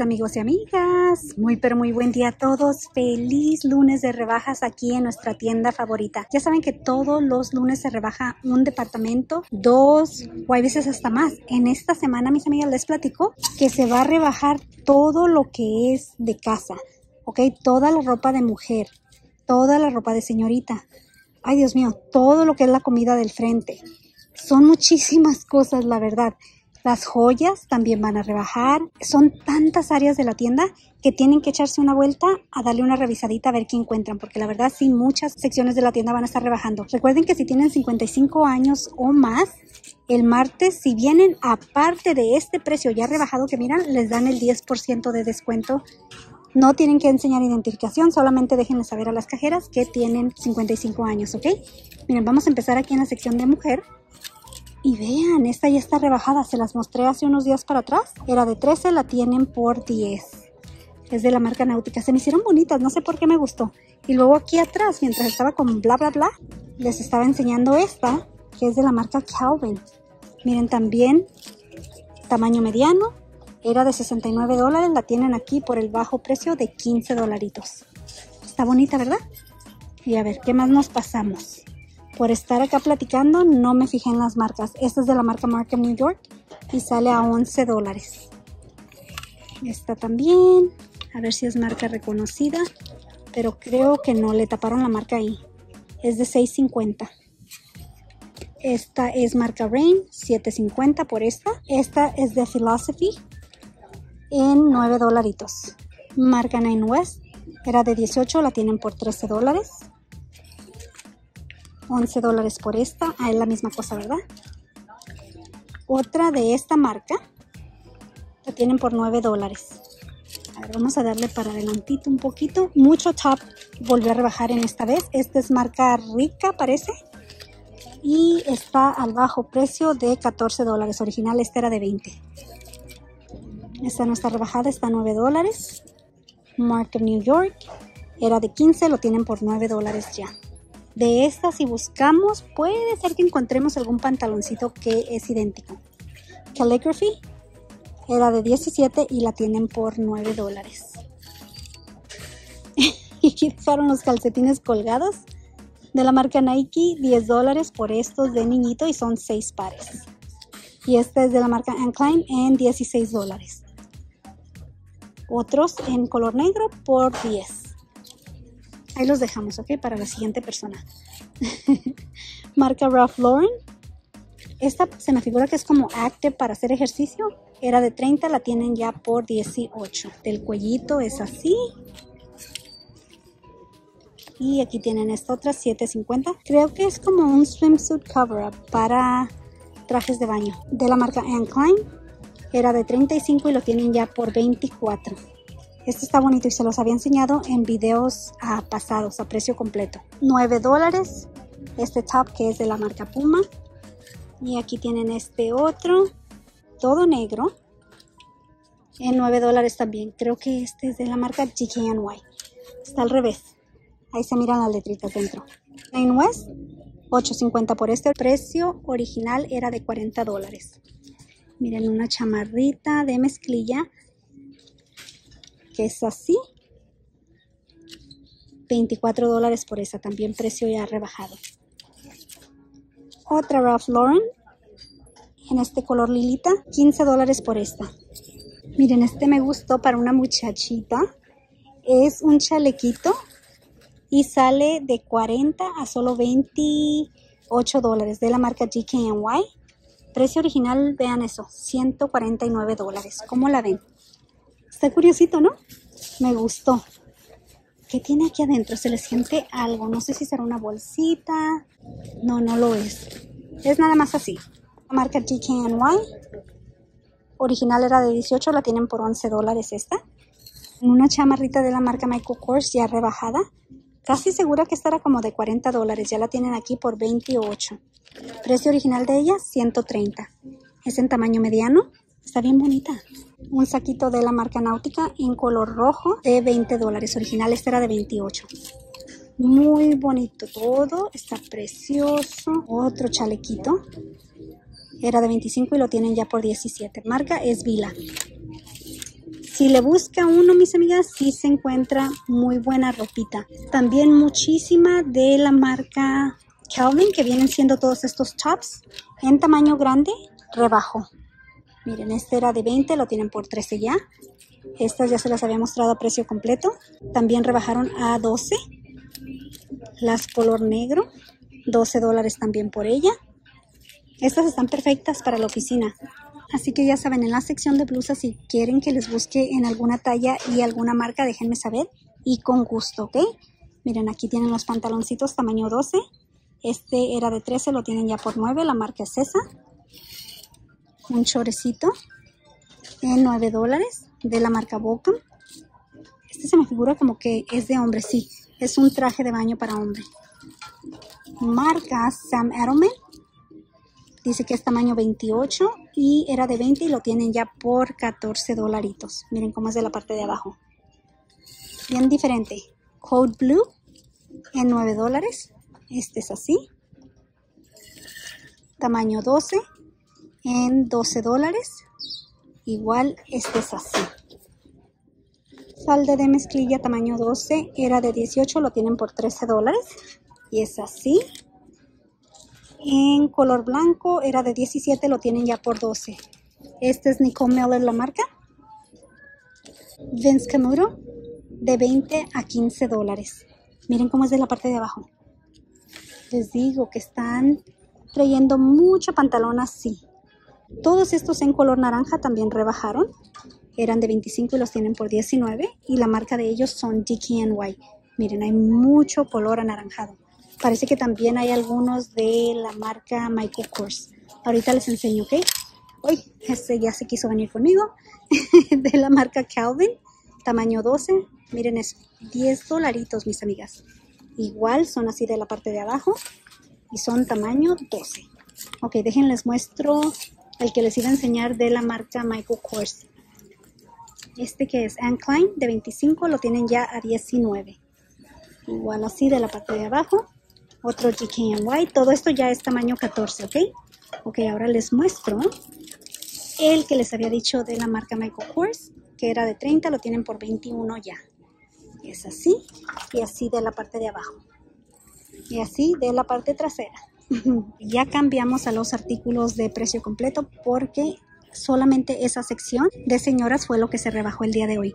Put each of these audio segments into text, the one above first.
Amigos y amigas, muy pero muy buen día a todos. Feliz lunes de rebajas aquí en nuestra tienda favorita. Ya saben que todos los lunes se rebaja un departamento, dos o hay veces hasta más. En esta semana, mis amigas, les platico que se va a rebajar todo lo que es de casa, ¿ok? Toda la ropa de mujer, toda la ropa de señorita. Ay, Dios mío, todo lo que es la comida del frente. Son muchísimas cosas, la verdad. Las joyas también van a rebajar. Son tantas áreas de la tienda que tienen que echarse una vuelta a darle una revisadita a ver qué encuentran, porque la verdad sí, muchas secciones de la tienda van a estar rebajando. Recuerden que si tienen 55 años o más, el martes, si vienen aparte de este precio ya rebajado que miran, les dan el 10% de descuento no tienen que enseñar identificación, solamente déjenle saber a las cajeras que tienen 55 años, ¿ok? Miren, vamos a empezar aquí en la sección de mujer. Y vean, esta ya está rebajada, se las mostré hace unos días para atrás. Era de 13, la tienen por 10. Es de la marca Náutica. Se me hicieron bonitas, no sé por qué me gustó. Y luego aquí atrás, mientras estaba con bla bla bla, les estaba enseñando esta, que es de la marca Calvin. Miren también, tamaño mediano. Era de 69 dólares, la tienen aquí por el bajo precio de 15 dolaritos. Está bonita, ¿verdad? Y a ver, ¿qué más nos pasamos? Por estar acá platicando no me fijé en las marcas. Esta es de la marca Market New York y sale a 11 dólares. Esta también, a ver si es marca reconocida, pero creo que no, le taparon la marca ahí. Es de 6.50. Esta es marca Rain, 7.50 por esta. Esta es de Philosophy en 9 dolaritos. Marca Nine West, era de 18, la tienen por 13 dólares. 11 dólares por esta. Ah, es la misma cosa, ¿verdad? Otra de esta marca la tienen por 9 dólares. A ver, vamos a darle para adelantito un poquito. Mucho top volvió a rebajar en esta vez. Esta es marca rica, parece. Y está al bajo precio de 14 dólares. Original esta era de 20. Esta no está rebajada, está a 9 dólares. Market New York era de 15, lo tienen por 9 dólares ya de estas si buscamos puede ser que encontremos algún pantaloncito que es idéntico. Calligraphy era de 17 y la tienen por 9 dólares. y fueron los calcetines colgados de la marca Nike, 10 dólares por estos de niñito y son 6 pares. Y este es de la marca Ancline en 16 dólares. Otros en color negro por 10. Ahí los dejamos, ¿ok? Para la siguiente persona. Marca Ralph Lauren. Esta se me figura que es como active para hacer ejercicio. Era de 30, la tienen ya por 18. Del cuellito es así. Y aquí tienen esta otra, 7.50. Creo que es como un swimsuit cover-up para trajes de baño. De la marca Anne Klein. Era de 35 y lo tienen ya por 24. Este está bonito y se los había enseñado en videos ah, pasados a precio completo. 9 dólares. Este top que es de la marca Puma. Y aquí tienen este otro. Todo negro. En 9 dólares también. Creo que este es de la marca GKNY. Está al revés. Ahí se miran las letritas dentro. En West, 8.50 por este. El precio original era de 40 dólares. Miren, una chamarrita de mezclilla que es así. 24 dólares por esa, también precio ya rebajado. Otra Ralph Lauren en este color lilita, 15 dólares por esta. Miren, este me gustó para una muchachita. Es un chalequito y sale de 40 a solo 28 dólares de la marca GKNY. Precio original, vean eso, 149 dólares. ¿Cómo la ven? Está curiosito, ¿no? Me gustó. ¿Qué tiene aquí adentro? Se le siente algo. No sé si será una bolsita. No, no lo es. Es nada más así. La marca GKNY. Original era de 18, la tienen por 11 dólares esta. Una chamarrita de la marca Michael Kors ya rebajada. Casi segura que esta era como de 40 dólares. Ya la tienen aquí por 28. Precio original de ella, 130. Es en tamaño mediano. Está bien bonita un saquito de la marca Náutica en color rojo de 20 dólares. Original este era de 28. Muy bonito todo, está precioso. Otro chalequito. Era de 25 y lo tienen ya por 17. Marca es Vila. Si le busca uno, mis amigas, sí se encuentra muy buena ropita. También muchísima de la marca Calvin, que vienen siendo todos estos tops en tamaño grande, rebajó. Miren, este era de 20, lo tienen por 13 ya. Estas ya se las había mostrado a precio completo. También rebajaron a 12. Las color negro, 12 dólares también por ella. Estas están perfectas para la oficina. Así que ya saben, en la sección de blusas, si quieren que les busque en alguna talla y alguna marca, déjenme saber. Y con gusto, ¿ok? Miren, aquí tienen los pantaloncitos tamaño 12. Este era de 13, lo tienen ya por 9. La marca es esa un chorecito en 9 dólares de la marca Boca. Este se me figura como que es de hombre, sí. Es un traje de baño para hombre. Marca Sam Edelman. Dice que es tamaño 28 y era de 20 y lo tienen ya por 14 dolaritos. Miren cómo es de la parte de abajo. Bien diferente. Code Blue en 9 dólares. Este es así. Tamaño 12 en 12 dólares. Igual este es así. Falda de mezclilla tamaño 12 era de 18, lo tienen por 13 dólares. Y es así. En color blanco era de 17, lo tienen ya por 12. Este es Nicole Miller la marca. Vince Camuro de 20 a 15 dólares. Miren cómo es de la parte de abajo. Les digo que están trayendo mucho pantalón así. Todos estos en color naranja también rebajaron. Eran de 25 y los tienen por 19. Y la marca de ellos son DKNY. Miren, hay mucho color anaranjado. Parece que también hay algunos de la marca Michael Kors. Ahorita les enseño, ¿ok? Uy, este ya se quiso venir conmigo. de la marca Calvin, tamaño 12. Miren eso, 10 dolaritos, mis amigas. Igual son así de la parte de abajo y son tamaño 12. Ok, déjenles muestro el que les iba a enseñar de la marca Michael Kors. Este que es Anne Klein de 25 lo tienen ya a 19. Igual así de la parte de abajo. Otro GKNY. Todo esto ya es tamaño 14, ¿ok? Ok, ahora les muestro el que les había dicho de la marca Michael Kors, que era de 30, lo tienen por 21 ya. Es así y así de la parte de abajo. Y así de la parte trasera. Ya cambiamos a los artículos de precio completo porque solamente esa sección de señoras fue lo que se rebajó el día de hoy.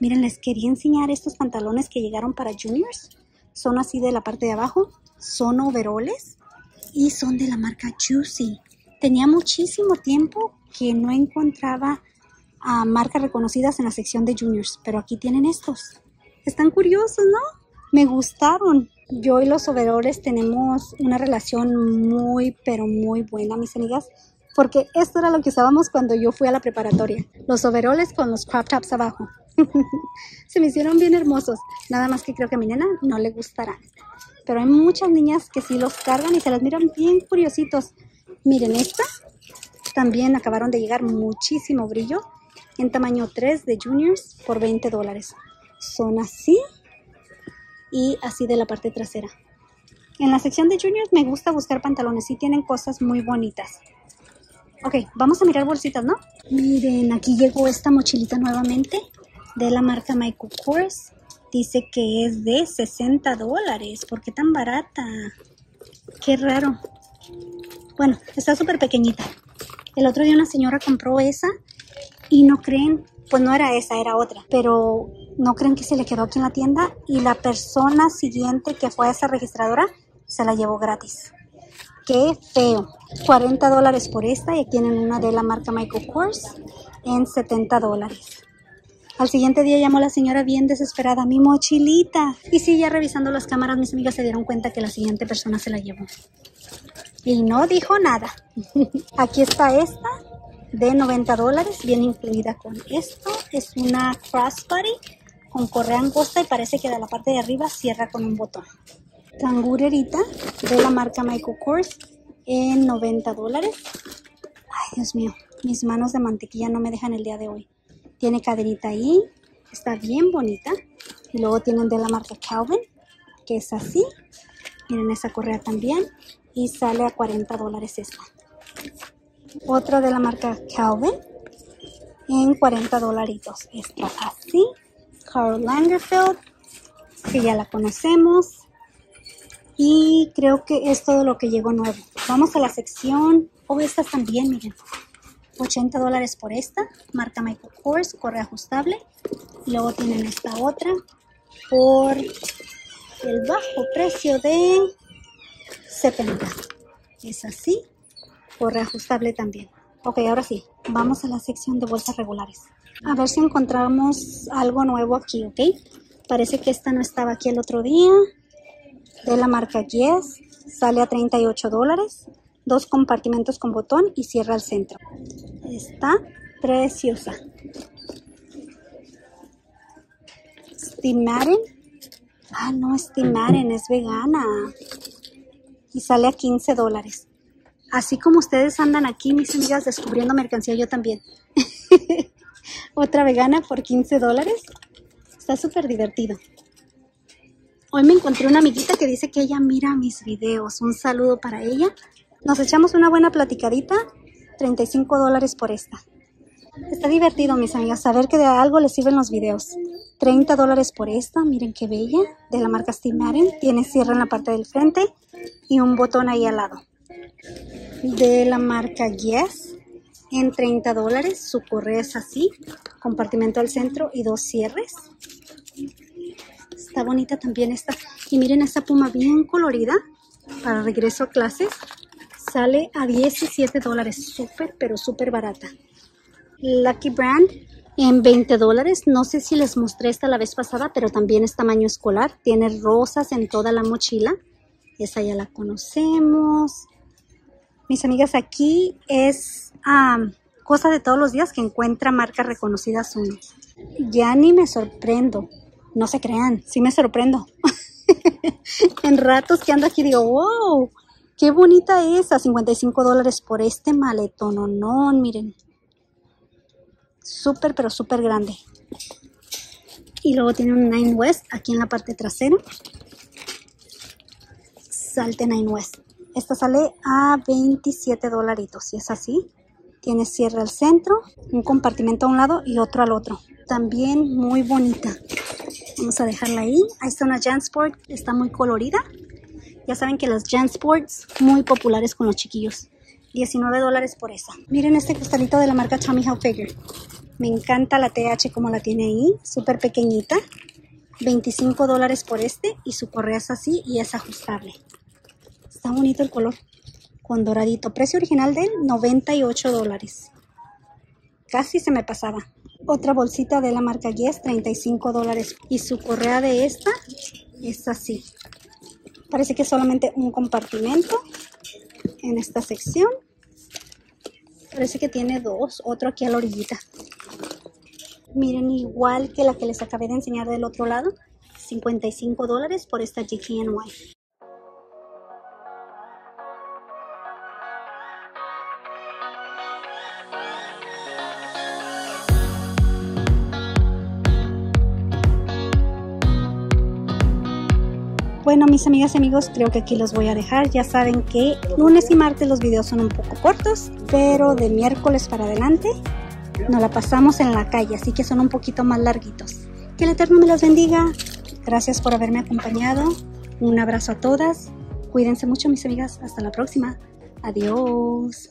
Miren, les quería enseñar estos pantalones que llegaron para juniors. Son así de la parte de abajo, son overoles y son de la marca Juicy. Tenía muchísimo tiempo que no encontraba a marcas reconocidas en la sección de juniors, pero aquí tienen estos. Están curiosos, ¿no? Me gustaron yo y los overoles tenemos una relación muy, pero muy buena, mis amigas, porque esto era lo que usábamos cuando yo fui a la preparatoria. Los overoles con los crop tops abajo. Se me hicieron bien hermosos, nada más que creo que a mi nena no le gustará. Pero hay muchas niñas que sí los cargan y se las miran bien curiositos. Miren esta, también acabaron de llegar muchísimo brillo en tamaño 3 de juniors por 20 dólares. Son así y así de la parte trasera. En la sección de juniors me gusta buscar pantalones, y tienen cosas muy bonitas. Ok, vamos a mirar bolsitas, ¿no? Miren, aquí llegó esta mochilita nuevamente de la marca Michael Kors. Dice que es de 60 dólares. ¿Por qué tan barata? Qué raro. Bueno, está súper pequeñita. El otro día una señora compró esa y no creen, pues no era esa, era otra. Pero no creen que se le quedó aquí en la tienda y la persona siguiente que fue a esa registradora se la llevó gratis. Qué feo. 40 dólares por esta y tienen una de la marca Michael Kors en 70 dólares. Al siguiente día llamó la señora bien desesperada, mi mochilita. Y sí, ya revisando las cámaras, mis amigas se dieron cuenta que la siguiente persona se la llevó. Y no dijo nada. Aquí está esta de 90 dólares, bien incluida con esto. Es una crossbody con correa angosta y parece que de la parte de arriba cierra con un botón. Cangurerita de la marca Michael Kors en 90 dólares. Ay, Dios mío, mis manos de mantequilla no me dejan el día de hoy. Tiene cadenita ahí, está bien bonita. Y luego tienen de la marca Calvin, que es así. Miren esa correa también. Y sale a 40 dólares esta. Otra de la marca Calvin en 40 dolaritos. Está así. Carl Langerfeld, que ya la conocemos. Y creo que es todo lo que llegó nuevo. Vamos a la sección. Oh, estas también, miren. 80 dólares por esta. Marca Michael Kors, corre ajustable. Y luego tienen esta otra por el bajo precio de 70. Es así. Corre ajustable también. Ok, ahora sí. Vamos a la sección de bolsas regulares. A ver si encontramos algo nuevo aquí, ¿ok? Parece que esta no estaba aquí el otro día. De la marca Guess. Sale a 38 dólares. Dos compartimentos con botón y cierra al centro. Está preciosa. Stimaren. Ah, no, Stimaren es vegana. Y sale a 15 dólares. Así como ustedes andan aquí, mis amigas, descubriendo mercancía, yo también. Otra vegana por 15 dólares. Está súper divertido. Hoy me encontré una amiguita que dice que ella mira mis videos. Un saludo para ella. Nos echamos una buena platicadita. 35 dólares por esta. Está divertido, mis amigas, saber que de algo les sirven los videos. 30 dólares por esta, miren qué bella, de la marca Steve Madden. Tiene cierre en la parte del frente y un botón ahí al lado de la marca Yes en 30 dólares. Su correa es así, compartimento al centro y dos cierres. Está bonita también esta. Y miren esta puma bien colorida para regreso a clases. Sale a 17 dólares, súper, pero súper barata. Lucky Brand en 20 dólares. No sé si les mostré esta la vez pasada, pero también es tamaño escolar. Tiene rosas en toda la mochila. Esa ya la conocemos. Mis amigas, aquí es cosa de todos los días que encuentra marcas reconocidas. Ya ni me sorprendo. No se crean, sí me sorprendo. en ratos que ando aquí digo, wow, qué bonita es a 55 dólares por este maletón. No, miren. Súper, pero súper grande. Y luego tiene un Nine West aquí en la parte trasera. Salte Nine West. Esta sale a 27 dolaritos y es así. Tiene cierre al centro, un compartimento a un lado y otro al otro. También muy bonita. Vamos a dejarla ahí. Ahí está una Jansport, está muy colorida. Ya saben que las Jansports muy populares con los chiquillos. 19 dólares por esa. Miren este costalito de la marca Tommy Hilfiger. Me encanta la TH como la tiene ahí, súper pequeñita. 25 dólares por este y su correa es así y es ajustable. Está bonito el color. Con doradito. Precio original de 98 dólares. Casi se me pasaba. Otra bolsita de la marca Yes, 35 dólares. Y su correa de esta es así. Parece que es solamente un compartimento en esta sección. Parece que tiene dos. Otro aquí a la orillita. Miren, igual que la que les acabé de enseñar del otro lado. 55 dólares por esta GKNY. Bueno, mis amigas y amigos, creo que aquí los voy a dejar. Ya saben que lunes y martes los videos son un poco cortos, pero de miércoles para adelante nos la pasamos en la calle, así que son un poquito más larguitos. Que el Eterno me los bendiga. Gracias por haberme acompañado. Un abrazo a todas. Cuídense mucho, mis amigas. Hasta la próxima. Adiós.